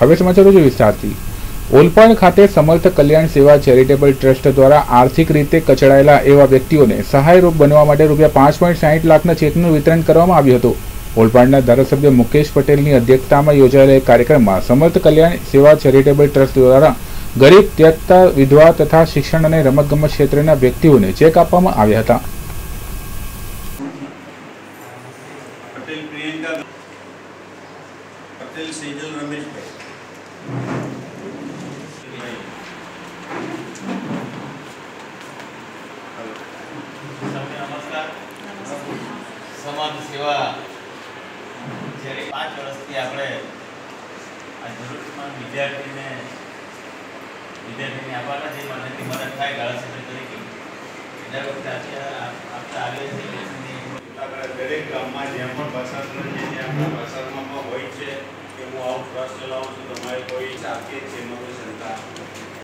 હવે સમાચારો જોઈએ વિસ્તારથી. ઓલપાડ ખાતે સમર્થ કલ્યાણ સેવા ચેરિટેબલ ટ્રસ્ટ દ્વારા આર્થિક રીતે કચડાયેલા એવા વ્યક્તિઓને સહાયરૂપ બનવા માટે રૂપિયા પાંચ પોઈન્ટ સાહીઠ લાખના ચેકનું વિતરણ કરવામાં આવ્યું હતું. ઓલપાડના ધારાસભ્ય મુકેશ પટેલની અધ્યક્ષતામાં યોજાયેલા એક કાર્યક્રમમાં સમર્થ કલ્યાણ સેવા ચેરિટેબલ ટ્રસ્ટ દ્વારા ગરીબ, ત્યક્તા, વિધવા તથા શિક્ષણ અને રમતગમત ક્ષેત્રના વ્યક્તિઓને ચેક આપવામાં આવ્યા હતા. પટેલ, પ્રિયંકા, પટેલ, સેજલ, રમેશભાઈ. સમાજ સેવા જ્યારે પાંચ વર્ષથી આપણે આ જરૂરતમંદ વિદ્યાર્થીને વિદ્યાર્થીને આપવાના જે મદદની મદદ થાય ગાળા ક્ષેત્ર તરીકે દર વખતે આપણે આ- આપતા આવીએ છીએ લેસનની આપણા દરેક ગામમાં જ્યાં પણ પ્રશાસન છે ત્યાં આપણા પ્રશાસનમાં ટ્રસ્ટ ચલાવું છું તમારે કોઈ આપીએ છે